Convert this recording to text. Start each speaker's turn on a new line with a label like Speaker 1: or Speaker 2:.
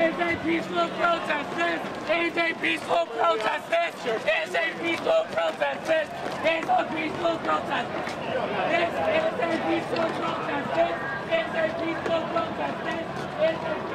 Speaker 1: is a peaceful protest. This is a peaceful protest. This is a peaceful protest. This is a peaceful protest. This is a peaceful protest. This is a peaceful protest. This is a peaceful